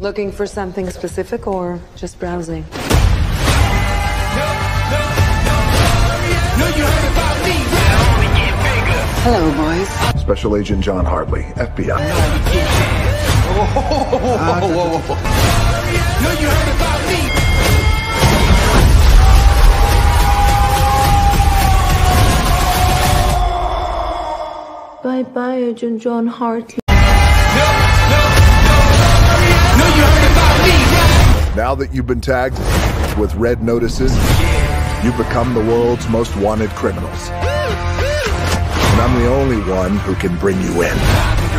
Looking for something specific or just browsing? Hello, boys. Special Agent John Hartley, FBI. Bye bye, Agent John Hartley. Now that you've been tagged with red notices, you've become the world's most wanted criminals. And I'm the only one who can bring you in.